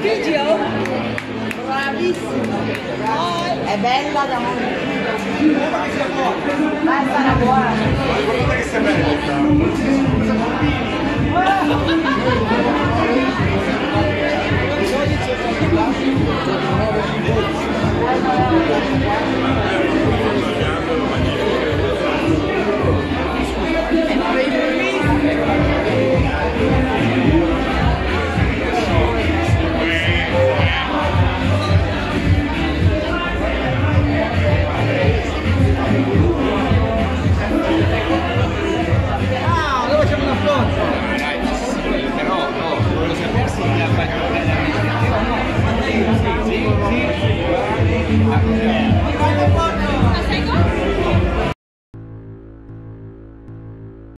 video? Bravissima. È bella da morire. Ma sarà buona. Guarda che sei bella. Thank you.